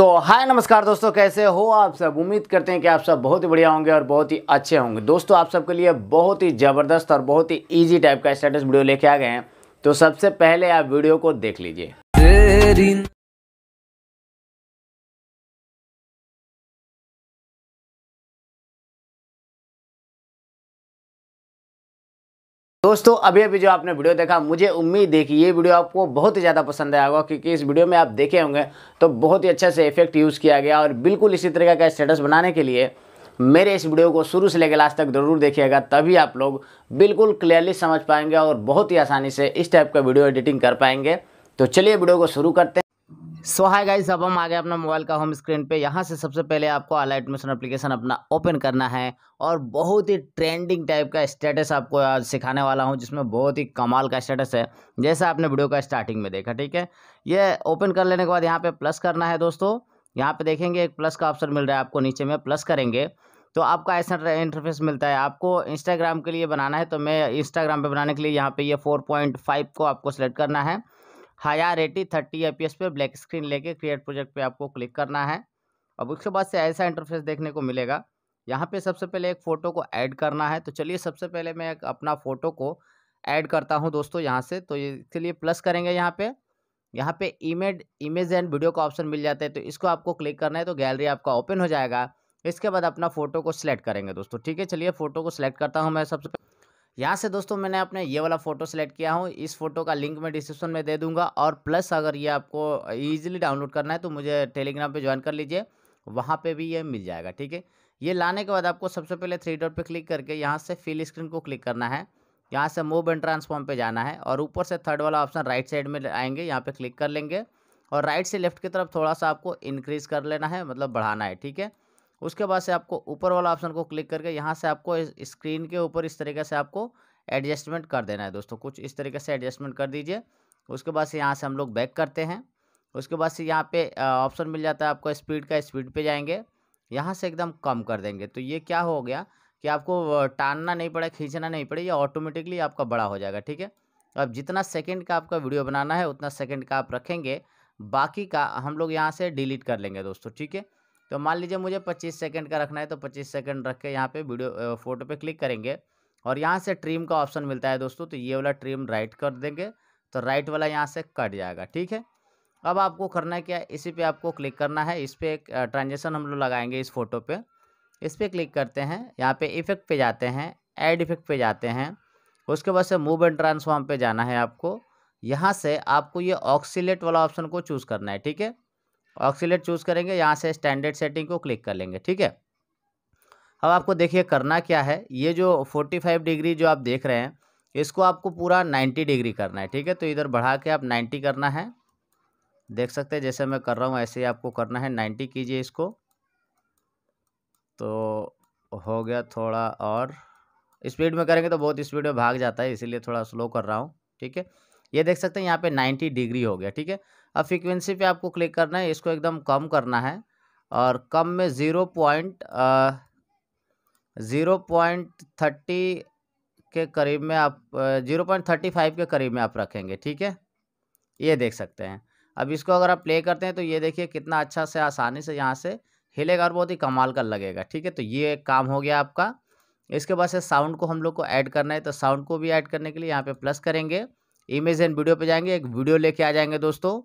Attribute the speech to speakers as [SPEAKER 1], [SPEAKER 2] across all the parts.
[SPEAKER 1] सो so, हाय नमस्कार दोस्तों कैसे हो आप सब? उम्मीद करते हैं कि आप सब बहुत ही बढ़िया होंगे और बहुत ही अच्छे होंगे। दोस्तों आप सबके लिए बहुत ही ज़बरदस्त और बहुत ही इजी टाइप का स्टेटस वीडियो लेके आ गए हैं। तो सबसे पहले आप वीडियो को देख लीजिए। दोस्तों अभी अभी जो आपने वीडियो देखा, मुझे उम्मीद है कि ये वीडियो आपको बहुत ही ज़्यादा पसंद आया होगा, क्योंकि इस वीडियो में आप देखे होंगे तो बहुत ही अच्छे से इफ़ेक्ट यूज़ किया गया और बिल्कुल इसी तरीके का स्टेटस बनाने के लिए मेरे इस वीडियो को शुरू से लेकर लास्ट तक ज़रूर देखिएगा, तभी आप लोग बिल्कुल क्लियरली समझ पाएँगे और बहुत ही आसानी से इस टाइप का वीडियो एडिटिंग कर पाएँगे। तो चलिए वीडियो को शुरू करते हैं। सो हाय गाइस अब हम आ गए अपना मोबाइल का होम स्क्रीन पे। यहाँ से सबसे पहले आपको आला एडमिशन एप्लीकेशन अपना ओपन करना है और बहुत ही ट्रेंडिंग टाइप का स्टेटस आपको आज सिखाने वाला हूँ, जिसमें बहुत ही कमाल का स्टेटस है, जैसा आपने वीडियो का स्टार्टिंग में देखा, ठीक है? ये ओपन कर लेने के बाद यहाँ पे प्लस करना है दोस्तों। यहाँ पर देखेंगे, एक प्लस का ऑप्शन मिल रहा है आपको, नीचे में प्लस करेंगे। तो आपका ऐसा इंटरफेस मिलता है। आपको इंस्टाग्राम के लिए बनाना है तो मैं इंस्टाग्राम पे बनाने के लिए यहाँ पे ये फोर पॉइंट फाइव को आपको सेलेक्ट करना है। हायर एटी थर्टी ए पे ब्लैक स्क्रीन लेके क्रिएट प्रोजेक्ट पे आपको क्लिक करना है। अब उसके बाद से ऐसा इंटरफेस देखने को मिलेगा। यहाँ पे सबसे पहले एक फ़ोटो को ऐड करना है। तो चलिए सबसे पहले मैं एक अपना फ़ोटो को ऐड करता हूँ दोस्तों यहाँ से। तो इसके लिए प्लस करेंगे यहाँ पे। यहाँ पे इमेज इमेज एंड वीडियो का ऑप्शन मिल जाता है। तो इसको आपको क्लिक करना है तो गैलरी आपका ओपन हो जाएगा। इसके बाद अपना फ़ोटो को सिलेक्ट करेंगे दोस्तों। ठीक है, चलिए फ़ोटो को सिलेक्ट करता हूँ मैं सबसे यहाँ से दोस्तों मैंने अपने ये वाला फ़ोटो सेलेक्ट किया हूँ। इस फ़ोटो का लिंक मैं डिस्क्रिप्शन में दे दूँगा और प्लस अगर ये आपको ईजिली डाउनलोड करना है तो मुझे टेलीग्राम पे ज्वाइन कर लीजिए। वहाँ पे भी ये मिल जाएगा, ठीक है? ये लाने के बाद आपको सबसे पहले थ्री डॉट पे क्लिक करके यहाँ से फिल स्क्रीन को क्लिक करना है। यहाँ से मूव एंड ट्रांसफॉर्म पे जाना है और ऊपर से थर्ड वाला ऑप्शन राइट साइड में आएँगे, यहाँ पे क्लिक कर लेंगे। और राइट से लेफ़्ट की तरफ़ थोड़ा सा आपको इंक्रीज़ कर लेना है मतलब बढ़ाना है, ठीक है? उसके बाद से आपको ऊपर वाला ऑप्शन को क्लिक करके यहाँ से आपको स्क्रीन के ऊपर इस तरीके से आपको एडजस्टमेंट कर देना है दोस्तों। कुछ इस तरीके से एडजस्टमेंट कर दीजिए। उसके बाद से यहाँ से हम लोग बैक करते हैं। उसके बाद से यहाँ पे ऑप्शन मिल जाता है आपको स्पीड का, स्पीड पे जाएँगे। यहाँ से एकदम कम कर देंगे। तो ये क्या हो गया कि आपको टानना नहीं पड़े, खींचना नहीं पड़े, ये ऑटोमेटिकली आपका बड़ा हो जाएगा, ठीक है? अब जितना सेकंड का आपका वीडियो बनाना है, उतना सेकंड का आप रखेंगे। बाकी का हम लोग यहाँ से डिलीट कर लेंगे दोस्तों, ठीक है? तो मान लीजिए मुझे 25 सेकंड का रखना है तो 25 सेकंड रख के यहाँ पे वीडियो फ़ोटो पे क्लिक करेंगे। और यहाँ से ट्रिम का ऑप्शन मिलता है दोस्तों तो ये वाला ट्रिम राइट कर देंगे तो राइट वाला यहाँ से कट जाएगा, ठीक है? अब आपको करना है क्या, इसी पे आपको क्लिक करना है, इस पर एक ट्रांजेक्शन हम लोग लगाएँगे इस फ़ोटो पे। इस पर क्लिक करते हैं, यहाँ पे इफ़ेक्ट पे जाते हैं, ऐड इफ़ेक्ट पे जाते हैं, उसके बाद से मूव एंड ट्रांसफॉर्म पे जाना है आपको। यहाँ से आपको ये ऑक्सीलेट वाला ऑप्शन को चूज़ करना है, ठीक है? ऑक्सीलेट चूज़ करेंगे, यहाँ से स्टैंडर्ड सेटिंग को क्लिक कर लेंगे, ठीक है? अब आपको देखिए करना क्या है, ये जो 45 डिग्री जो आप देख रहे हैं, इसको आपको पूरा 90 डिग्री करना है, ठीक है? तो इधर बढ़ा के आप 90 करना है, देख सकते हैं, जैसे मैं कर रहा हूँ, ऐसे ही आपको करना है 90 कीजिए इसको तो हो गया थोड़ा और स्पीड में करेंगे तो बहुत स्पीड में भाग जाता है, इसीलिए थोड़ा स्लो कर रहा हूँ, ठीक है? ये देख सकते हैं यहाँ पे 90 डिग्री हो गया, ठीक है? अब फ्रिक्वेंसी पे आपको क्लिक करना है, इसको एकदम कम करना है और कम में zero point zero point thirty के करीब में आप ज़ीरो पॉइंट थर्टी फाइव के करीब में आप रखेंगे, ठीक है? ये देख सकते हैं। अब इसको अगर आप प्ले करते हैं तो ये देखिए कितना अच्छा से, आसानी से यहाँ से हिलेगा और बहुत ही कमाल का लगेगा, ठीक है? तो ये एक काम हो गया आपका। इसके बाद से साउंड को हम लोग को ऐड करना है तो साउंड को भी ऐड करने के लिए यहाँ पे प्लस करेंगे। इमेज एंड वीडियो पे जाएँगे, एक वीडियो लेके आ जाएँगे दोस्तों।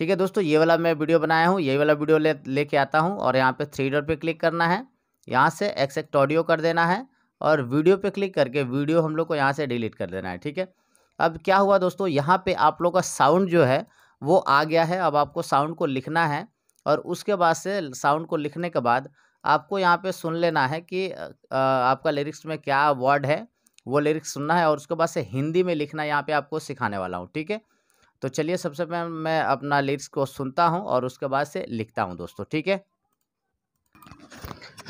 [SPEAKER 1] ठीक है दोस्तों, ये वाला मैं वीडियो बनाया हूँ, ये वाला वीडियो ले, लेके आता हूँ और यहाँ पे थ्री डॉट पे क्लिक करना है। यहाँ से एक्सेक्ट ऑडियो कर देना है और वीडियो पे क्लिक करके वीडियो हम लोग को यहाँ से डिलीट कर देना है, ठीक है? अब क्या हुआ दोस्तों, यहाँ पे आप लोग का साउंड जो है, वो आ गया है। अब आपको साउंड को लिखना है और उसके बाद से साउंड को लिखने के बाद आपको यहाँ पे सुन लेना है कि आपका लिरिक्स में क्या वर्ड है। वो लिरिक्स सुनना है और उसके बाद से हिंदी में लिखना यहाँ पे आपको सिखाने वाला हूँ, ठीक है? तो चलिए सबसे पहले मैं अपना लिरिक्स को सुनता हूँ और उसके बाद से लिखता हूँ दोस्तों, ठीक है?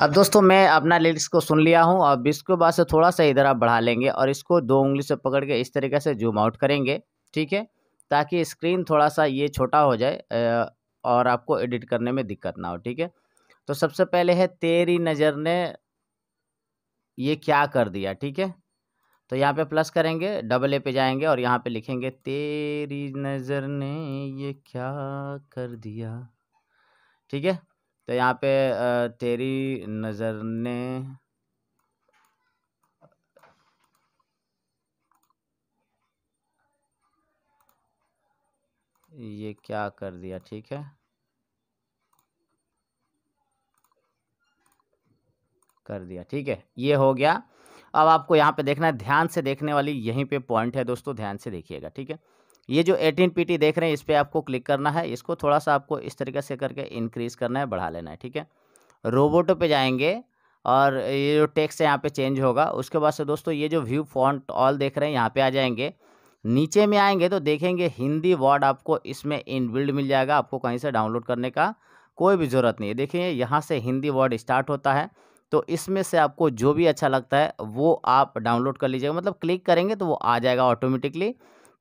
[SPEAKER 1] अब दोस्तों मैं अपना लिरिक्स को सुन लिया हूँ, अब इसके बाद से थोड़ा सा इधर आप बढ़ा लेंगे और इसको दो उंगली से पकड़ के इस तरीके से जूम आउट करेंगे, ठीक है? ताकि स्क्रीन थोड़ा सा ये छोटा हो जाए और आपको एडिट करने में दिक्कत ना हो, ठीक है? तो सबसे पहले है, तेरी नज़र ने ये क्या कर दिया, ठीक है? तो यहाँ पे प्लस करेंगे, डबल ए पे जाएँगे और यहाँ पे लिखेंगे, तेरी नज़र ने ये क्या कर दिया? ठीक है? तो यहाँ पे तेरी नज़र ने ये क्या कर दिया? ठीक है? कर दिया, ठीक है? ये हो गया अब आपको यहाँ पे देखना है, ध्यान से देखने वाली यहीं पे पॉइंट है दोस्तों, ध्यान से देखिएगा, ठीक है? ये जो 18 पीटी देख रहे हैं, इस पर आपको क्लिक करना है, इसको थोड़ा सा आपको इस तरीके से करके इंक्रीज़ करना है, बढ़ा लेना है, ठीक है? रोबोटो पे जाएँगे और ये जो टेक्स्ट है यहाँ पे चेंज होगा, उसके बाद से दोस्तों ये जो व्यू फॉन्ट ऑल देख रहे हैं, यहाँ पे आ जाएँगे। नीचे में आएँगे तो देखेंगे हिंदी वर्ड आपको इसमें इनबिल्ड मिल जाएगा, आपको कहीं से डाउनलोड करने का कोई भी ज़रूरत नहीं है। देखिए, यहाँ से हिंदी वर्ड स्टार्ट होता है। तो इसमें से आपको जो भी अच्छा लगता है, वो आप डाउनलोड कर लीजिएगा। मतलब क्लिक करेंगे तो वो आ जाएगा ऑटोमेटिकली।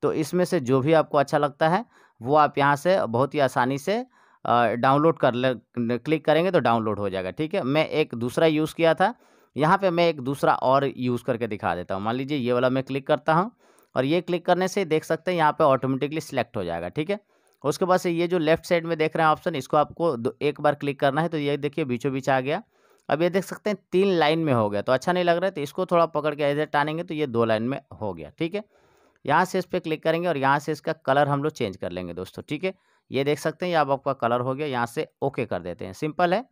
[SPEAKER 1] तो इसमें से जो भी आपको अच्छा लगता है, वो आप यहाँ से बहुत ही आसानी से डाउनलोड कर ले क्लिक करेंगे तो डाउनलोड हो जाएगा, ठीक है? मैं एक दूसरा यूज़ किया था। यहाँ पे मैं एक दूसरा और यूज़ करके दिखा देता हूँ। मान लीजिए ये वाला मैं क्लिक करता हूँ और ये क्लिक करने से देख सकते हैं यहाँ पे ऑटोमेटिकली सिलेक्ट हो जाएगा, ठीक है? उसके बाद से ये जो लेफ़्ट साइड में देख रहे हैं ऑप्शन, इसको आपको एक बार क्लिक करना है तो ये देखिए बीचों बीच आ गया। अब ये देख सकते हैं, तीन लाइन में हो गया तो अच्छा नहीं लग रहा है तो इसको थोड़ा पकड़ के ऐसे टानेंगे तो ये दो लाइन में हो गया, ठीक है? यहाँ से इस पर क्लिक करेंगे और यहाँ से इसका कलर हम लोग चेंज कर लेंगे दोस्तों, ठीक है? ये देख सकते हैं अब आपका कलर हो गया, यहाँ से ओके कर देते हैं, सिंपल है।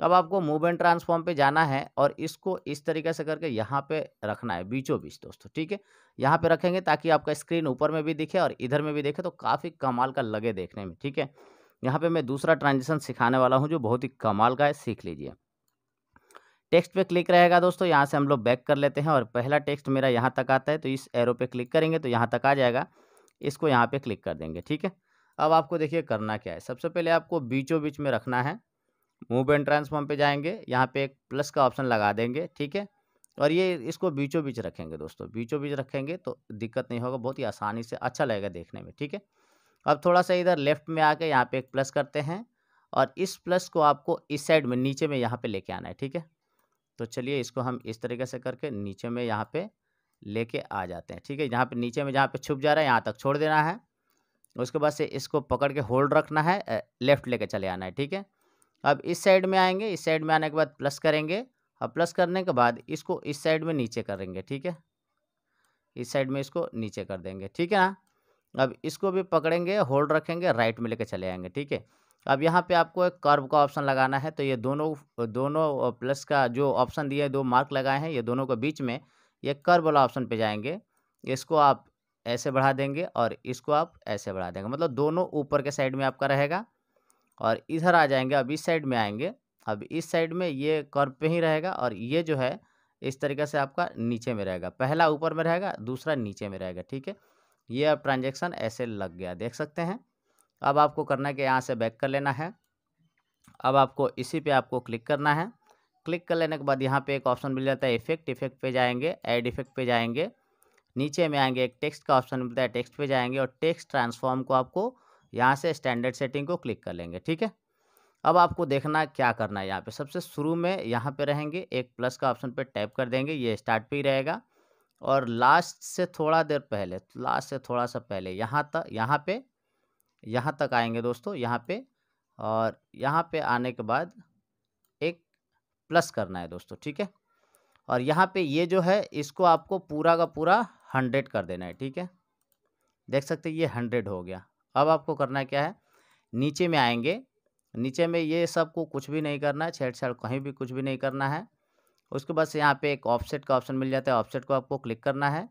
[SPEAKER 1] अब आपको मूव एंड ट्रांसफॉर्म पे जाना है और इसको इस तरीके से करके यहाँ पे रखना है बीचों बीच दोस्तों, ठीक है? यहाँ पे रखेंगे ताकि आपका स्क्रीन ऊपर में भी दिखे और इधर में भी दिखे तो काफ़ी कमाल का लगे देखने में, ठीक है? यहाँ पे मैं दूसरा ट्रांजेक्शन सिखाने वाला हूँ, जो बहुत ही कमाल का है, सीख लीजिए। टेक्स्ट पे क्लिक रहेगा दोस्तों, यहाँ से हम लोग बैक कर लेते हैं और पहला टेक्स्ट मेरा यहाँ तक आता है तो इस एरो पे क्लिक करेंगे तो यहाँ तक आ जाएगा। इसको यहाँ पे क्लिक कर देंगे, ठीक है? अब आपको देखिए करना क्या है। सबसे पहले आपको बीचों बीच में रखना है। मूव एंड ट्रांसफॉर्म पे जाएँगे, यहाँ पे एक प्लस का ऑप्शन लगा देंगे, ठीक है? और ये इसको बीचों बीच रखेंगे दोस्तों बीचों बीच रखेंगे तो दिक्कत नहीं होगा, बहुत ही आसानी से अच्छा लगेगा देखने में, ठीक है? अब थोड़ा सा इधर लेफ़्ट में आके यहाँ पे एक प्लस करते हैं और इस प्लस को आपको इस साइड में, नीचे में यहाँ पे लेके आना है, ठीक है? तो चलिए इसको हम इस तरीके से करके नीचे में यहाँ पे लेके आ जाते हैं, ठीक है? यहाँ पे नीचे में जहाँ पे छुप जा रहा है, यहाँ तक छोड़ देना है। उसके बाद से इसको पकड़ के होल्ड रखना है लेफ़्ट लेके चले आना है, ठीक है? अब इस साइड में आएँगे, इस साइड में आने के बाद प्लस करेंगे। अब प्लस करने के बाद इसको इस साइड में नीचे करेंगे, ठीक है? इस साइड में इसको नीचे कर देंगे, ठीक है ना? अब इसको भी पकड़ेंगे, होल्ड रखेंगे, राइट में लेके चले आएँगे, ठीक है? अब यहाँ पे आपको एक कर्व का ऑप्शन लगाना है तो ये दोनों दोनों प्लस का जो ऑप्शन दिए, दो मार्क लगाए हैं, ये दोनों के बीच में ये कर्व वाला ऑप्शन पे जाएँगे। इसको आप ऐसे बढ़ा देंगे और इसको आप ऐसे बढ़ा देंगे। मतलब दोनों ऊपर के साइड में आपका रहेगा और इधर आ जाएँगे, अब इस साइड में आएँगे। अब इस साइड में ये कर्व पे ही रहेगा और ये जो है, इस तरीके से आपका नीचे में रहेगा। पहला ऊपर में रहेगा, दूसरा नीचे में रहेगा, ठीक है? ये अब ट्रांजेक्शन ऐसे लग गया, देख सकते हैं? अब आपको करना है कि यहाँ से बैक कर लेना है। अब आपको इसी पे आपको क्लिक करना है। क्लिक कर लेने के बाद यहाँ पे एक ऑप्शन मिल जाता है इफ़ेक्ट इफ़ेक्ट पे जाएँगे ऐड इफ़ेक्ट पे जाएँगे। नीचे में आएँगे एक टेक्स्ट का ऑप्शन मिलता है टेक्स्ट पे जाएँगे और टेक्स्ट ट्रांसफॉर्म को आपको यहाँ से स्टैंडर्ड सेटिंग को क्लिक कर लेंगे, ठीक है? अब आपको देखना क्या करना है यहाँ पे। सबसे शुरू में यहाँ पे रहेंगे, एक प्लस का ऑप्शन पे टैप कर देंगे, ये स्टार्ट पे ही रहेगा। और लास्ट से थोड़ा देर पहले लास्ट से थोड़ा सा पहले, यहाँ तक यहाँ पे यहाँ तक आएँगे दोस्तों, यहाँ पे और यहाँ पे आने के बाद एक प्लस करना है दोस्तों, ठीक है? और यहाँ पे ये जो है, इसको आपको पूरा का पूरा हंड्रेड कर देना है, ठीक है? देख सकते हैं, ये हंड्रेड हो गया। अब आपको करना क्या है, नीचे में आएँगे, नीचे में ये सबको कुछ भी नहीं करना है, छेड़छाड़ कहीं भी कुछ भी नहीं करना है। उसके बाद से यहाँ पे एक ऑफसेट का ऑप्शन मिल जाता है, ऑफसेट को आपको क्लिक करना है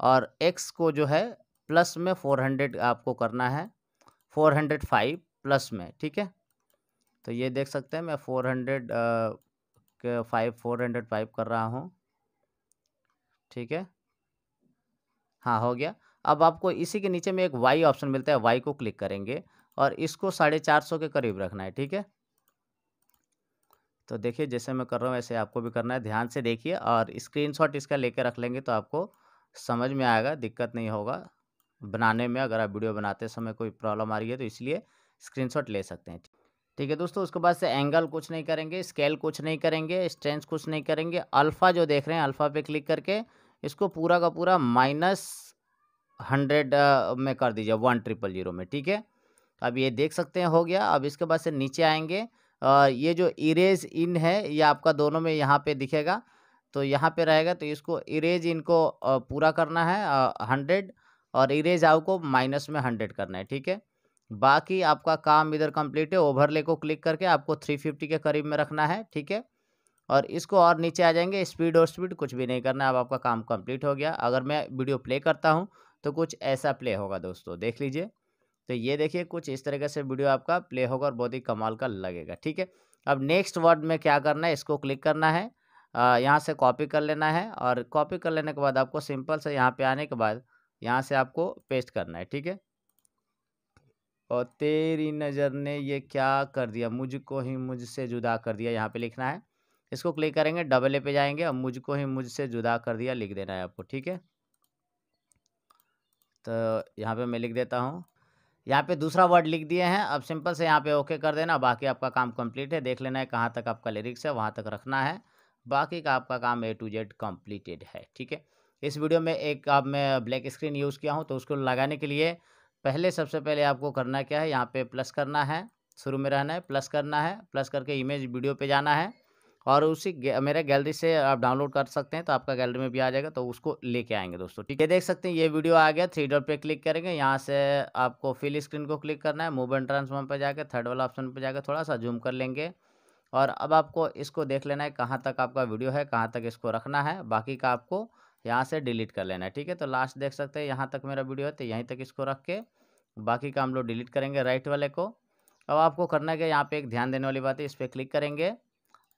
[SPEAKER 1] और एक्स को जो है, प्लस में फोर हंड्रेड आपको करना है। फोर हंड्रेड फाइव प्लस में, ठीक है? तो ये देख सकते हैं, मैं four hundred five, four hundred five कर रहा हूँ, ठीक है? हाँ हो गया। अब आपको इसी के नीचे में एक वाई ऑप्शन मिलता है वाई को क्लिक करेंगे और इसको साढ़े चार सौ के करीब रखना है, ठीक है? तो देखिए, जैसे मैं कर रहा हूँ, वैसे आपको भी करना है, ध्यान से देखिए और स्क्रीनशॉट इसका लेके रख लेंगे तो आपको समझ में आएगा, दिक्कत नहीं होगा। बनाने में अगर आप वीडियो बनाते समय कोई प्रॉब्लम आ रही है तो इसलिए स्क्रीनशॉट ले सकते हैं। ठीक है दोस्तों, उसके बाद से एंगल कुछ नहीं करेंगे, स्केल कुछ नहीं करेंगे, स्ट्रेंथ कुछ नहीं करेंगे। अल्फ़ा जो देख रहे हैं, अल्फ़ा पे क्लिक करके इसको पूरा का पूरा माइनस हंड्रेड में कर दीजिए, वन ट्रिपल ज़ीरो में, ठीक है? तो अब ये देख सकते हैं, हो गया। अब इसके बाद से नीचे आएँगे ये जो इरेज इन है, ये आपका दोनों में यहाँ पे दिखेगा तो यहाँ पे रहेगा तो इसको इरेज इनको पूरा करना है हंड्रेड और इरेज आउ को माइनस में हंड्रेड करना है, ठीक है? बाकी आपका काम इधर कंप्लीट है ओवरले को क्लिक करके आपको थ्री फिफ्टी के करीब में रखना है, ठीक है? और इसको और नीचे आ जाएँगे स्पीड और स्पीड कुछ भी नहीं करना है, अब आपका काम कंप्लीट हो गया। अगर मैं वीडियो प्ले करता हूँ तो कुछ ऐसा प्ले होगा दोस्तों, देख लीजिए। तो ये देखिए, कुछ इस तरीके से वीडियो आपका प्ले होगा और बहुत ही कमाल का लगेगा, ठीक है? अब नेक्स्ट वर्ड में क्या करना है, इसको क्लिक करना है। यहाँ से कॉपी कर लेना है और कॉपी कर लेने के बाद आपको सिंपल से यहाँ पे आने के बाद यहाँ से आपको पेस्ट करना है, ठीक है? और तेरी नज़र ने ये क्या कर दिया? मुझको ही मुझसे जुदा कर दिया, यहाँ पे लिखना है। इसको क्लिक करेंगे डबल ए पे जाएँगे और मुझको ही मुझसे जुदा कर दिया, लिख देना है आपको, ठीक है? तो यहाँ पे मैं लिख देता हूँ। यहाँ पे दूसरा वर्ड लिख दिए हैं। अब सिंपल से यहाँ पे ओके कर देना। बाकी आपका काम कंप्लीट है। देख लेना है कहाँ तक आपका लिरिक्स है, वहाँ तक रखना है। बाकी का आपका काम ए टू जेड कम्प्लीटेड है, ठीक है? इस वीडियो में एक आप, मैं ब्लैक स्क्रीन यूज़ किया हूँ तो उसको लगाने के लिए पहले सबसे पहले आपको करना क्या है, यहाँ पे प्लस करना है, शुरू में रहना है, प्लस करना है, प्लस करके इमेज वीडियो पे जाना है और उसी मेरे गैलरी से आप डाउनलोड कर सकते हैं तो आपका गैलरी में भी आ जाएगा तो उसको लेके आएँगे दोस्तों, ठीक है। देख सकते हैं, ये वीडियो आ गया, थ्री डॉट पे क्लिक करेंगे, यहाँ से आपको फिल स्क्रीन को क्लिक करना है, मूव एंड ट्रांसफॉर्म पर जाकर थर्ड वाला ऑप्शन पर जाकर थोड़ा सा जूम कर लेंगे और अब आपको इसको देख लेना है, कहाँ तक आपका वीडियो है, कहाँ तक इसको रखना है, बाकी का आपको यहाँ से डिलीट कर लेना है, ठीक है? तो लास्ट देख सकते हैं, यहाँ तक मेरा वीडियो है तो यहीं तक इसको रख के बाकी का हम लोग डिलीट करेंगे राइट वाले को। अब आपको करना है कि यहाँ पे एक ध्यान देने वाली बात है, इस पर क्लिक करेंगे।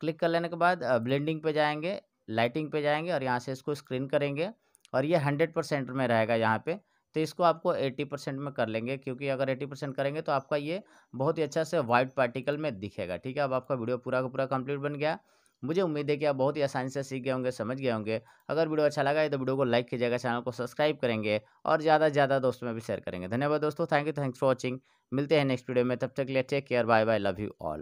[SPEAKER 1] क्लिक कर लेने के बाद ब्लेंडिंग पे जाएँगे लाइटिंग पे जाएँगे और यहाँ से इसको स्क्रीन करेंगे और ये हंड्रेड परसेंट में रहेगा यहाँ पे। तो इसको आपको एट्टी परसेंट में कर लेंगे, क्योंकि अगर एट्टी परसेंट करेंगे तो आपका ये बहुत ही अच्छा से वाइट पार्टिकल में दिखेगा, ठीक है? अब आपका वीडियो पूरा का पूरा कंप्लीट बन गया। मुझे उम्मीद है कि आप बहुत ही आसानी से सीख गए होंगे, समझ गए होंगे। अगर वीडियो अच्छा लगा है तो वीडियो को लाइक कीजिएगा, चैनल को सब्सक्राइब करेंगे और ज़्यादा से ज़्यादा दोस्तों में भी शेयर करेंगे। धन्यवाद दोस्तों, thank you, thanks for watching. मिलते हैं नेक्स्ट वीडियो में, तब तक लिए take care bye bye love you all.